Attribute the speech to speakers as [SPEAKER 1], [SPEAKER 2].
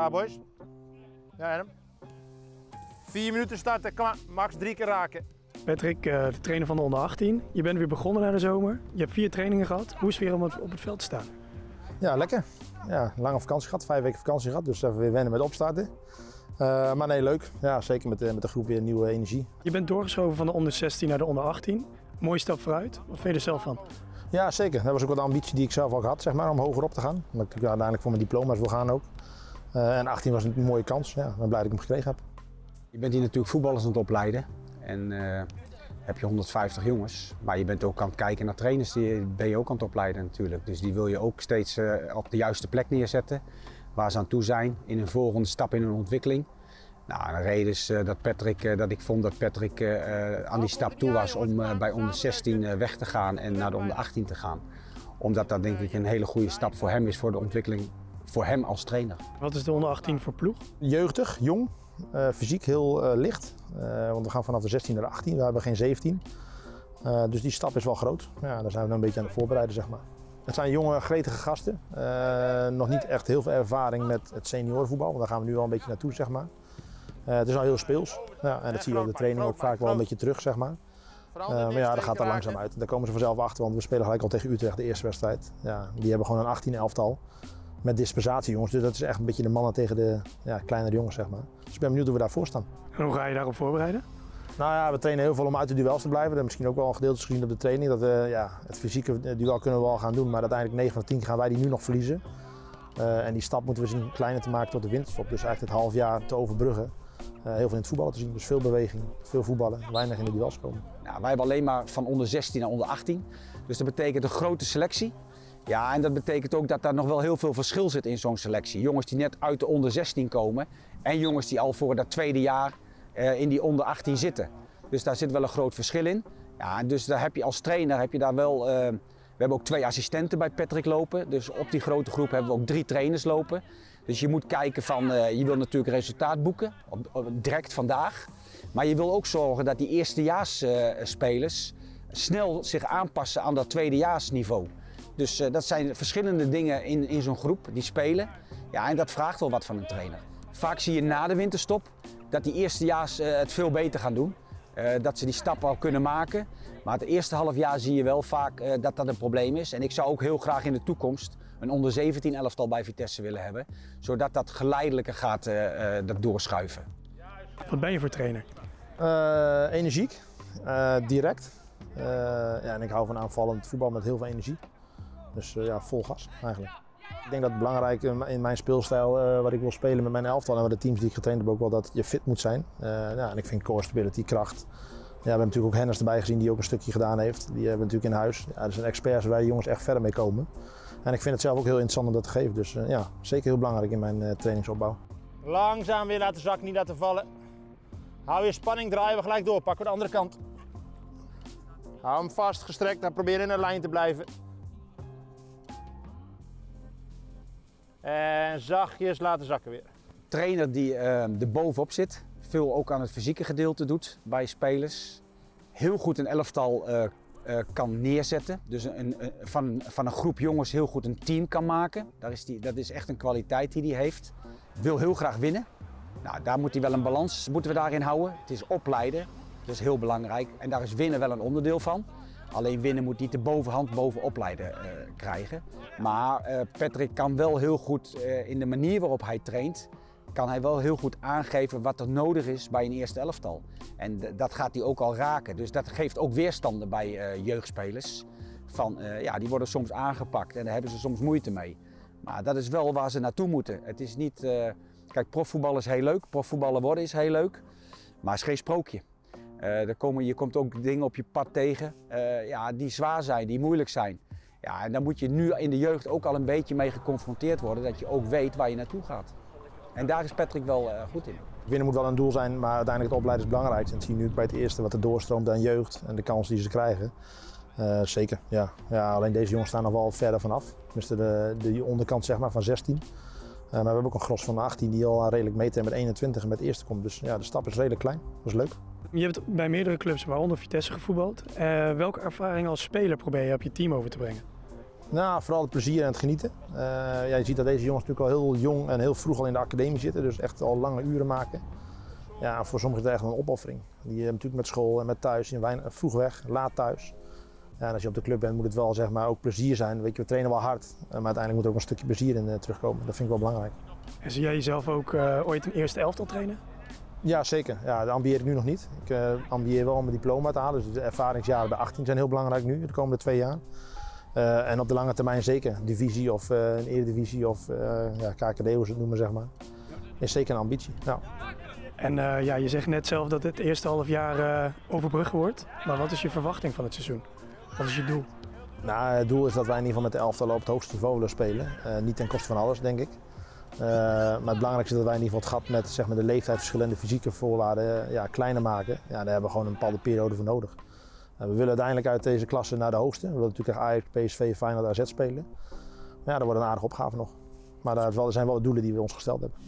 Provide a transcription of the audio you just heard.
[SPEAKER 1] Klaar, boys? Ja, Adam. Vier minuten starten, kom maar. Max drie keer raken.
[SPEAKER 2] Patrick, eh, de trainer van de onder 18. Je bent weer begonnen na de zomer. Je hebt vier trainingen gehad. Hoe is het weer om op het veld te staan?
[SPEAKER 3] Ja, lekker. Ja, lange vakantie gehad, vijf weken vakantie gehad. Dus even weer wennen met opstarten. Uh, maar nee, leuk. Ja, zeker met de, met de groep weer nieuwe energie.
[SPEAKER 2] Je bent doorgeschoven van de onder 16 naar de onder 18. Mooie stap vooruit. Wat vind je er zelf van?
[SPEAKER 3] Ja, zeker. Dat was ook wel de ambitie die ik zelf al had, zeg maar, om hoger op te gaan. Omdat ik uiteindelijk voor mijn diploma's wil gaan ook. Uh, en 18 was een mooie kans. Ja, ik ben blij dat ik hem gekregen heb.
[SPEAKER 4] Je bent hier natuurlijk voetballers aan het opleiden. En uh, heb je 150 jongens. Maar je bent ook aan het kijken naar trainers, die ben je ook aan het opleiden natuurlijk. Dus die wil je ook steeds uh, op de juiste plek neerzetten. Waar ze aan toe zijn in een volgende stap in hun ontwikkeling. Nou, de reden is dat, Patrick, dat ik vond dat Patrick aan die stap toe was om bij onder 16 weg te gaan en naar de onder 18 te gaan. Omdat dat denk ik een hele goede stap voor hem is voor de ontwikkeling voor hem als trainer.
[SPEAKER 2] Wat is de onder 18 voor ploeg?
[SPEAKER 3] Jeugdig, jong, uh, fysiek heel uh, licht. Uh, want we gaan vanaf de 16 naar de 18, we hebben geen 17. dus die stap is wel groot. Ja, daar zijn we dan een beetje aan het voorbereiden, zeg maar. Het zijn jonge, gretige gasten. nog niet echt heel veel ervaring met het seniorenvoetbal, want daar gaan we nu al een beetje naartoe, zeg maar. het is al heel speels. Ja, en dat zie je op de training ook vaak wel een beetje terug, zeg maar. maar ja, dat gaat er langzaam uit. Daar komen ze vanzelf achter, want we spelen gelijk al tegen Utrecht de eerste wedstrijd. Ja, die hebben gewoon een 18-elftal met dispensatie jongens. Dus dat is echt een beetje de mannen tegen de ja, kleinere jongens, zeg maar. Dus ik ben benieuwd hoe we daarvoor staan.
[SPEAKER 2] En hoe ga je daarop voorbereiden?
[SPEAKER 3] Nou ja, we trainen heel veel om uit de duels te blijven. Dat is misschien ook wel een gedeelte gezien op de training. Dat we, ja, het fysieke duel kunnen we wel gaan doen, maar uiteindelijk 9 van 10 gaan wij die nu nog verliezen. Uh, en die stap moeten we zien kleiner te maken tot de winterstop. Dus eigenlijk het half jaar te overbruggen. Uh, heel veel in het voetballen te zien. Dus veel beweging, veel voetballen, weinig in de duels komen.
[SPEAKER 4] Nou, wij hebben alleen maar van onder 16 naar onder 18. Dus dat betekent een grote selectie. Ja, en dat betekent ook dat daar nog wel heel veel verschil zit in zo'n selectie. Jongens die net uit de onder 16 komen en jongens die al voor dat tweede jaar uh, in die onder 18 zitten. Dus daar zit wel een groot verschil in. Ja, dus daar heb je als trainer heb je daar wel. Uh, we hebben ook twee assistenten bij Patrick lopen. Dus op die grote groep hebben we ook drie trainers lopen. Dus je moet kijken van, uh, je wil natuurlijk resultaat boeken, op, direct vandaag. Maar je wil ook zorgen dat die eerstejaarsspelers snel zich aanpassen aan dat tweedejaarsniveau. Dus uh, dat zijn verschillende dingen in, in zo'n groep die spelen. Ja, en dat vraagt wel wat van een trainer. Vaak zie je na de winterstop dat die eerstejaars uh, het veel beter gaan doen. Uh, dat ze die stap al kunnen maken. Maar het eerste half jaar zie je wel vaak dat dat een probleem is. En ik zou ook heel graag in de toekomst een onder 17 elftal bij Vitesse willen hebben. Zodat dat geleidelijker gaat dat doorschuiven.
[SPEAKER 2] Wat ben je voor trainer?
[SPEAKER 3] energiek, direct. ja, en ik hou van aanvallend voetbal met heel veel energie. Dus uh, ja, vol gas eigenlijk. Ik denk dat het belangrijk in mijn speelstijl, uh, wat ik wil spelen met mijn elftal en met de teams die ik getraind heb, ook wel dat je fit moet zijn. Uh, ja, en ik vind core stability, kracht. Ja, we hebben natuurlijk ook Hennis erbij gezien die ook een stukje gedaan heeft. Die hebben we natuurlijk in huis. Ja, dat zijn experts waar de jongens echt verder mee komen. En ik vind het zelf ook heel interessant om dat te geven. Dus ja, zeker heel belangrijk in mijn trainingsopbouw.
[SPEAKER 1] Langzaam weer laten zakken, niet laten vallen. Hou je spanning, draaien we gelijk door. Pakken we de andere kant. Hou hem vast, gestrekt en probeer in een lijn te blijven. En zachtjes laten zakken weer.
[SPEAKER 4] Trainer die uh, er bovenop zit, veel ook aan het fysieke gedeelte doet bij spelers. Heel goed een elftal uh, uh, kan neerzetten. Dus een, van, van een groep jongens heel goed een team kan maken. Daar is die, dat is echt een kwaliteit die hij heeft. Wil heel graag winnen. Nou, daar moet hij wel een balans moeten we daarin houden. Het is opleiden, dat is heel belangrijk. En daar is winnen wel een onderdeel van. Alleen winnen moet niet de bovenhand boven opleiden uh, krijgen. Maar uh, Patrick kan wel heel goed uh, in de manier waarop hij traint, kan hij wel heel goed aangeven wat er nodig is bij een eerste elftal. En dat gaat hij ook al raken. Dus dat geeft ook weerstanden bij jeugdspelers. Van, ja, die worden soms aangepakt en daar hebben ze soms moeite mee. Maar dat is wel waar ze naartoe moeten. Het is niet, kijk, profvoetbal is heel leuk, profvoetballer worden is heel leuk, maar het is geen sprookje. Uh, er komen, je komt ook dingen op je pad tegen uh, ja, die zwaar zijn, die moeilijk zijn. Ja, en daar moet je nu in de jeugd ook al een beetje mee geconfronteerd worden, dat je ook weet waar je naartoe gaat. En daar is Patrick wel uh, goed in.
[SPEAKER 3] Winnen moet wel een doel zijn, maar uiteindelijk het opleiden is belangrijk. En dat zie nu bij het eerste wat er doorstroomt aan jeugd en de kans die ze krijgen. zeker, ja. ja. Alleen deze jongens staan nog wel verder vanaf. Tenminste de, de onderkant zeg maar, van 16. maar we hebben ook een gros van 18 die al redelijk meter met 21 en met eerste komt. Dus ja, de stap is redelijk klein. Dat is leuk.
[SPEAKER 2] Je hebt bij meerdere clubs, waaronder Vitesse, gevoetbald. Uh, welke ervaring als speler probeer je op je team over te brengen?
[SPEAKER 3] Nou, vooral het plezier en het genieten. Uh, ja, je ziet dat deze jongens natuurlijk al heel jong en heel vroeg al in de academie zitten, dus echt al lange uren maken. Ja, voor sommigen is het echt een opoffering. Die hebben natuurlijk met school en met thuis, in vroeg weg, laat thuis. Ja, en als je op de club bent moet het wel zeg maar, ook plezier zijn. Weet je, we trainen wel hard, maar uiteindelijk moet er ook een stukje plezier in uh, terugkomen. Dat vind ik wel belangrijk.
[SPEAKER 2] En zie jij jezelf ook ooit een eerste elftal trainen?
[SPEAKER 3] Ja, zeker. Ja, dat ambieer ik nu nog niet. Ik uh, ambieer wel om mijn diploma te halen. Dus de ervaringsjaren bij 18 zijn heel belangrijk nu, de komende twee jaar. Uh, en op de lange termijn zeker. Divisie of uh, een eredivisie of ja, KKD, hoe ze het noemen, zeg maar. Is zeker een ambitie. Ja.
[SPEAKER 2] En ja, je zegt net zelf dat het eerste half jaar overbruggen wordt. Maar wat is je verwachting van het seizoen? Wat is je doel?
[SPEAKER 3] Nou, het doel is dat wij in ieder geval met de elftal op het hoogste niveau willen spelen. niet ten koste van alles, denk ik. Uh, maar het belangrijkste is dat wij in ieder geval het gat met zeg maar, de leeftijdsverschillen en de fysieke voorwaarden ja, kleiner maken. Ja, daar hebben we gewoon een bepaalde periode voor nodig. Uh, we willen uiteindelijk uit deze klasse naar de hoogste. We willen natuurlijk Ajax, PSV, Feyenoord, AZ spelen. Maar ja, dat wordt een aardige opgave nog. Maar daar zijn wel de doelen die we ons gesteld hebben.